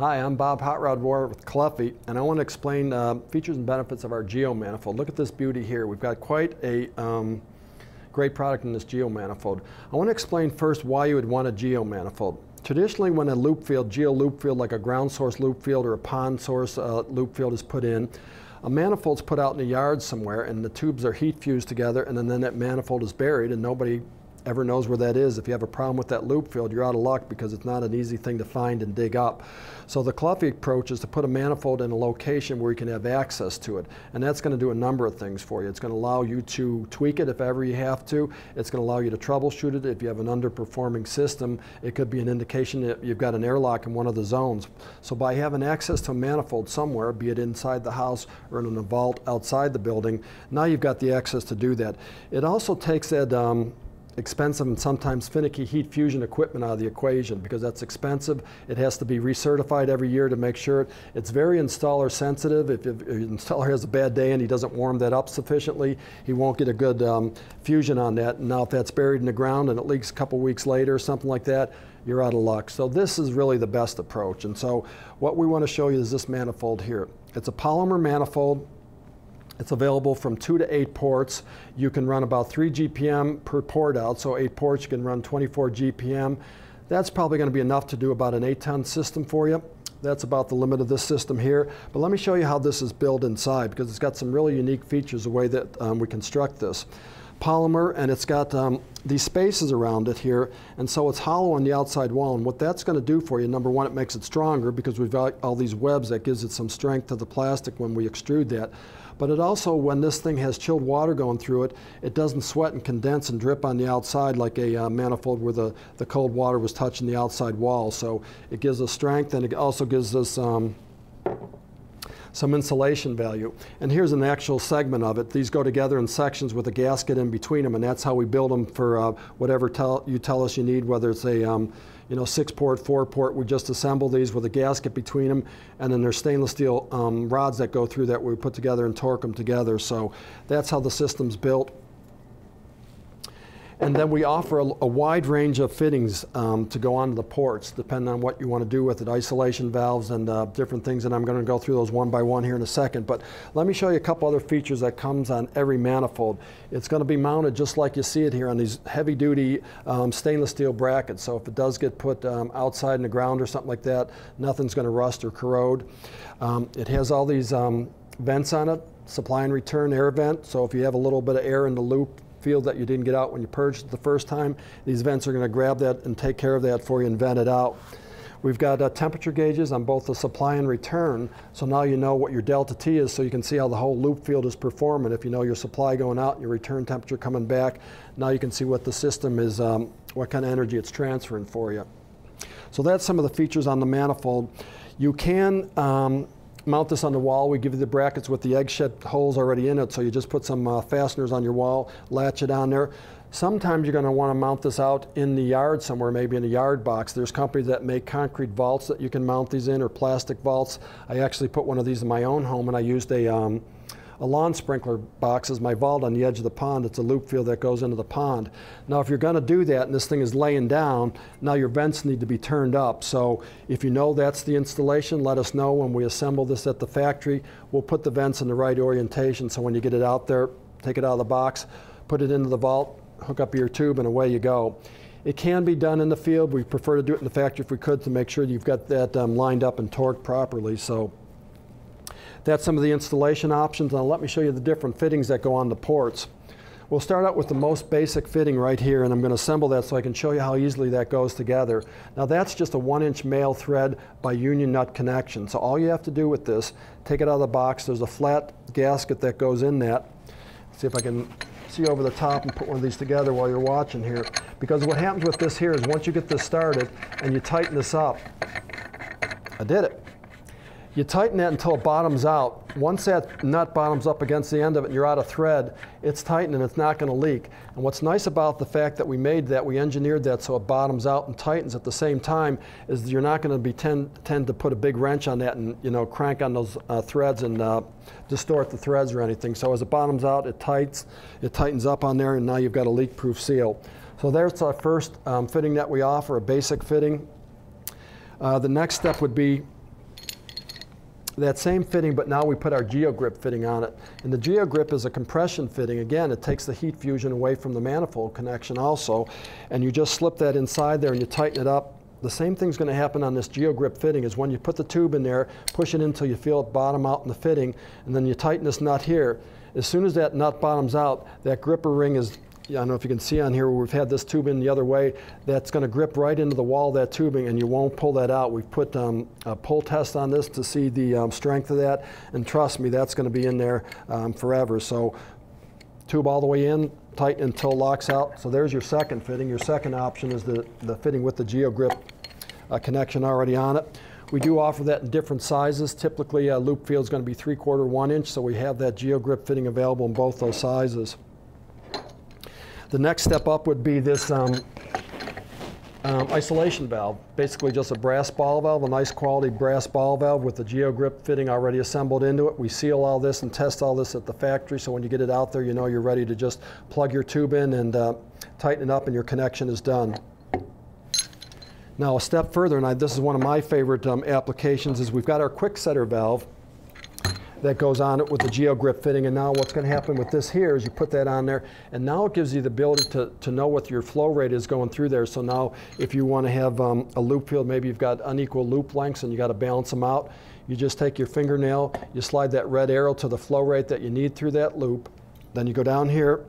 Hi, I'm Bob Hot Rod Rohr with Caleffi, and I want to explain uh, features and benefits of our Geo Manifold. Look at this beauty here. We've got quite a um, great product in this Geo Manifold. I want to explain first why you would want a Geo Manifold. Traditionally, when a loop field, geo loop field, like a ground source loop field or a pond source uh, loop field is put in, a manifold's put out in the yard somewhere and the tubes are heat fused together and then that manifold is buried and nobody ever knows where that is. If you have a problem with that loop field, you're out of luck because it's not an easy thing to find and dig up. So the Caleffi approach is to put a manifold in a location where you can have access to it. And that's going to do a number of things for you. It's going to allow you to tweak it if ever you have to. It's going to allow you to troubleshoot it. If you have an underperforming system, it could be an indication that you've got an airlock in one of the zones. So by having access to a manifold somewhere, be it inside the house or in a vault outside the building, now you've got the access to do that. It also takes that um, expensive and sometimes finicky heat fusion equipment out of the equation because that's expensive. It has to be recertified every year to make sure it's very installer sensitive. If, if an installer has a bad day and he doesn't warm that up sufficiently, he won't get a good um, fusion on that. Now if that's buried in the ground and it leaks a couple weeks later or something like that, you're out of luck. So this is really the best approach. And so what we want to show you is this manifold here. It's a polymer manifold it's available from two to eight ports. You can run about three GPM per port out, so eight ports, you can run 24 GPM. That's probably going to be enough to do about an eight ton system for you. That's about the limit of this system here. But let me show you how this is built inside because it's got some really unique features the way that um, we construct this. Polymer and it's got um, these spaces around it here and so it's hollow on the outside wall and what that's going to do for you, number one, it makes it stronger because we've got all these webs that gives it some strength to the plastic when we extrude that. But it also, when this thing has chilled water going through it, it doesn't sweat and condense and drip on the outside like a uh, manifold where the, the cold water was touching the outside wall. So it gives us strength and it also gives us um, some insulation value. And here's an actual segment of it. These go together in sections with a gasket in between them, and that's how we build them for uh, whatever tell, you tell us you need, whether it's a um, you know, six port, four port. We just assemble these with a gasket between them, and then there's stainless steel um, rods that go through that we put together and torque them together. So that's how the system's built. And then we offer a, a wide range of fittings um, to go onto the ports, depending on what you want to do with it, isolation valves and uh, different things, and I'm going to go through those one by one here in a second. But let me show you a couple other features that comes on every manifold. It's going to be mounted just like you see it here on these heavy-duty um, stainless steel brackets. So if it does get put um, outside in the ground or something like that, nothing's going to rust or corrode. Um, it has all these um, vents on it, supply and return air vent. So if you have a little bit of air in the loop, field that you didn't get out when you purged it the first time. These vents are going to grab that and take care of that for you and vent it out. We've got uh, temperature gauges on both the supply and return, so now you know what your delta T is so you can see how the whole loop field is performing. If you know your supply going out and your return temperature coming back, now you can see what the system is, um, what kind of energy it's transferring for you. So that's some of the features on the manifold. You can um, mount this on the wall. We give you the brackets with the egg shed holes already in it, so you just put some uh, fasteners on your wall, latch it on there. Sometimes you're going to want to mount this out in the yard somewhere, maybe in a yard box. There's companies that make concrete vaults that you can mount these in, or plastic vaults. I actually put one of these in my own home, and I used a um, a lawn sprinkler box is my vault on the edge of the pond. It's a loop field that goes into the pond. Now, if you're going to do that and this thing is laying down, now your vents need to be turned up. So if you know that's the installation, let us know when we assemble this at the factory. We'll put the vents in the right orientation so when you get it out there, take it out of the box, put it into the vault, hook up your tube, and away you go. It can be done in the field. We prefer to do it in the factory if we could to make sure you've got that um, lined up and torqued properly. So that's some of the installation options. Now let me show you the different fittings that go on the ports. We'll start out with the most basic fitting right here, and I'm going to assemble that so I can show you how easily that goes together. Now that's just a one inch male thread by union nut connection. So all you have to do with this, take it out of the box, there's a flat gasket that goes in that. see if I can see over the top and put one of these together while you're watching here. Because what happens with this here is once you get this started and you tighten this up, I did it. You tighten that until it bottoms out. Once that nut bottoms up against the end of it and you're out of thread, it's tightened and it's not going to leak. And what's nice about the fact that we made that, we engineered that so it bottoms out and tightens at the same time, is you're not going to be tend, tend to put a big wrench on that and you know crank on those uh, threads and uh, distort the threads or anything. So as it bottoms out, it tightens, it tightens up on there, and now you've got a leak-proof seal. So there's our first um, fitting that we offer, a basic fitting. Uh, the next step would be that same fitting, but now we put our GeoGrip fitting on it. And the GeoGrip is a compression fitting. Again, it takes the heat fusion away from the manifold connection also. And you just slip that inside there and you tighten it up. The same thing's going to happen on this GeoGrip fitting is when you put the tube in there, push it until you feel it bottom out in the fitting, and then you tighten this nut here. As soon as that nut bottoms out, that gripper ring is I don't know if you can see on here we've had this tube in the other way, that's going to grip right into the wall of that tubing and you won't pull that out. We've put um, a pull test on this to see the um, strength of that and trust me, that's going to be in there um, forever. So tube all the way in, tighten until locks out. So there's your second fitting. Your second option is the, the fitting with the GeoGrip uh, connection already on it. We do offer that in different sizes. Typically, a loop field is going to be three quarter, one inch, so we have that GeoGrip fitting available in both those sizes. The next step up would be this um, um, isolation valve, basically just a brass ball valve, a nice quality brass ball valve with the GeoGrip fitting already assembled into it. We seal all this and test all this at the factory, so when you get it out there, you know you're ready to just plug your tube in and uh, tighten it up and your connection is done. Now a step further, and I, this is one of my favorite um, applications, is we've got our quick setter valve that goes on it with the GeoGrip fitting. And now what's going to happen with this here is you put that on there, and now it gives you the ability to, to know what your flow rate is going through there. So now if you want to have um, a loop field, maybe you've got unequal loop lengths and you got to balance them out, you just take your fingernail, you slide that red arrow to the flow rate that you need through that loop. Then you go down here,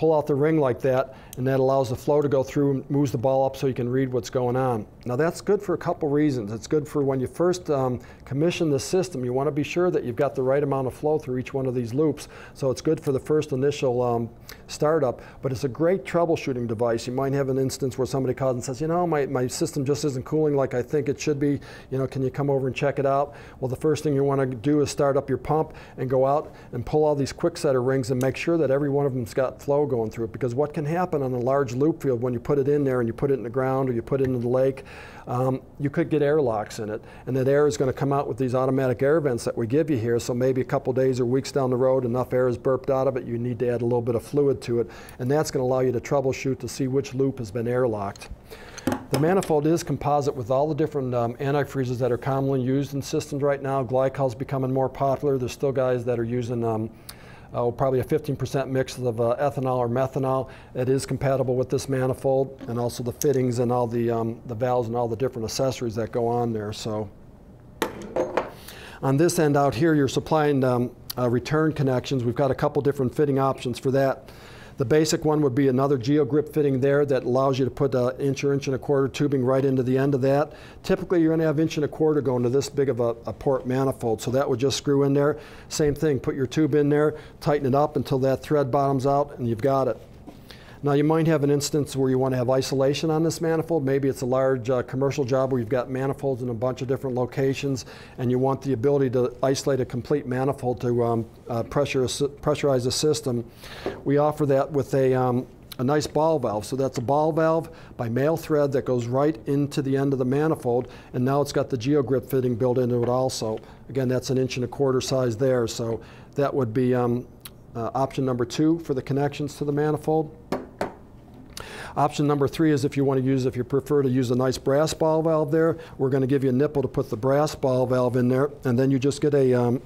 pull out the ring like that, and that allows the flow to go through and moves the ball up so you can read what's going on. Now that's good for a couple reasons. It's good for when you first um, commission the system, you want to be sure that you've got the right amount of flow through each one of these loops. So it's good for the first initial um, startup, but it's a great troubleshooting device. You might have an instance where somebody calls and says, you know, my, my system just isn't cooling like I think it should be. You know, can you come over and check it out? Well, the first thing you want to do is start up your pump and go out and pull all these quick setter rings and make sure that every one of them's got flow going through it. Because what can happen on a large loop field when you put it in there and you put it in the ground or you put it into the lake, um, you could get air locks in it. And that air is going to come out with these automatic air vents that we give you here. So maybe a couple days or weeks down the road, enough air is burped out of it, you need to add a little bit of fluid to it. And that's going to allow you to troubleshoot to see which loop has been airlocked. The manifold is composite with all the different um, antifreezes that are commonly used in systems right now. Glycol is becoming more popular. There's still guys that are using um, uh, probably a 15% mix of uh, ethanol or methanol. It is compatible with this manifold and also the fittings and all the, um, the valves and all the different accessories that go on there. So on this end out here, you're supplying um, uh, return connections. We've got a couple different fitting options for that. The basic one would be another GeoGrip fitting there that allows you to put an inch or inch and a quarter tubing right into the end of that. Typically, you're going to have inch and a quarter going to this big of a, a port manifold, so that would just screw in there. Same thing, put your tube in there, tighten it up until that thread bottoms out, and you've got it. Now you might have an instance where you want to have isolation on this manifold. Maybe it's a large uh, commercial job where you've got manifolds in a bunch of different locations and you want the ability to isolate a complete manifold to um, uh, pressure, pressurize the system. We offer that with a, um, a nice ball valve. So that's a ball valve by male thread that goes right into the end of the manifold and now it's got the GeoGrip fitting built into it also. Again, that's an inch and a quarter size there. So that would be um, uh, option number two for the connections to the manifold. Option number three is if you want to use, if you prefer to use a nice brass ball valve there, we're going to give you a nipple to put the brass ball valve in there, and then you just get a um,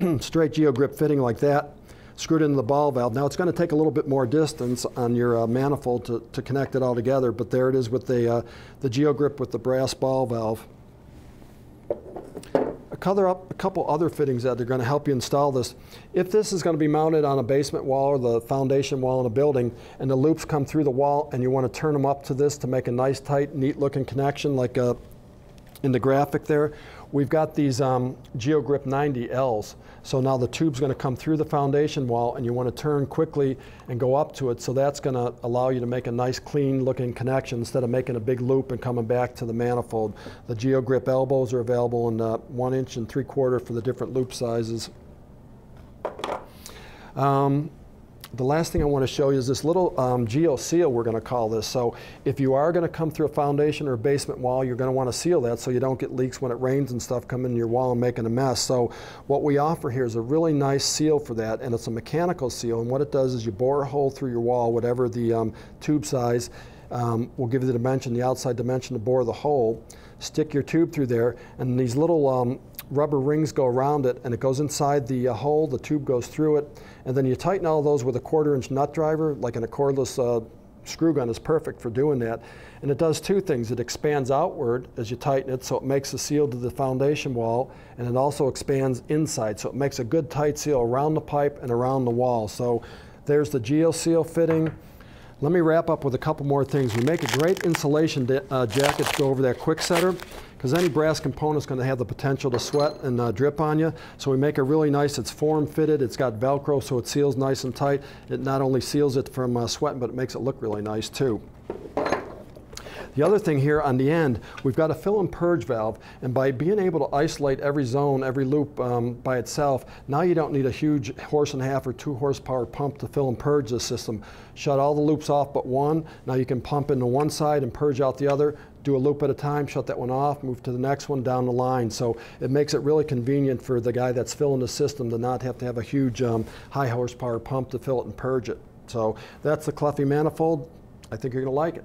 straight GeoGrip fitting like that, screwed into the ball valve. Now it's going to take a little bit more distance on your uh, manifold to, to connect it all together, but there it is with the, uh, the GeoGrip with the brass ball valve a couple other fittings that are going to help you install this. If this is going to be mounted on a basement wall or the foundation wall in a building and the loops come through the wall and you want to turn them up to this to make a nice tight neat looking connection like uh, in the graphic there, we've got these um, GeoGrip 90Ls. So now the tube's going to come through the foundation wall and you want to turn quickly and go up to it. So that's going to allow you to make a nice clean looking connection instead of making a big loop and coming back to the manifold. The GeoGrip elbows are available in uh, one inch and three quarter for the different loop sizes. Um, the last thing I want to show you is this little um, geo seal we're going to call this. So if you are going to come through a foundation or a basement wall, you're going to want to seal that so you don't get leaks when it rains and stuff coming in your wall and making a mess. So what we offer here is a really nice seal for that and it's a mechanical seal and what it does is you bore a hole through your wall, whatever the um, tube size, um, will give you the dimension, the outside dimension to bore the hole, stick your tube through there and these little um, rubber rings go around it, and it goes inside the uh, hole. The tube goes through it, and then you tighten all those with a quarter-inch nut driver, like in a cordless uh, screw gun is perfect for doing that. And it does two things. It expands outward as you tighten it, so it makes a seal to the foundation wall, and it also expands inside, so it makes a good tight seal around the pipe and around the wall. So there's the GeoSeal fitting. Let me wrap up with a couple more things. We make a great insulation uh, jacket to go over that quick setter because any brass component is going to have the potential to sweat and uh, drip on you. So we make it really nice. It's form fitted. It's got Velcro so it seals nice and tight. It not only seals it from uh, sweating, but it makes it look really nice too. The other thing here on the end, we've got a fill and purge valve, and by being able to isolate every zone, every loop um, by itself, now you don't need a huge horse and a half or two horsepower pump to fill and purge the system. Shut all the loops off but one. Now you can pump into one side and purge out the other, do a loop at a time, shut that one off, move to the next one down the line. So it makes it really convenient for the guy that's filling the system to not have to have a huge um, high horsepower pump to fill it and purge it. So that's the Caleffi manifold. I think you're going to like it.